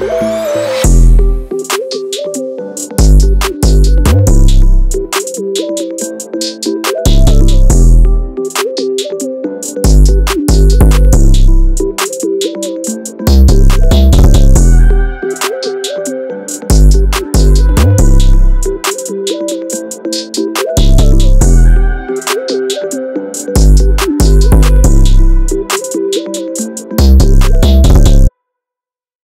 Woo!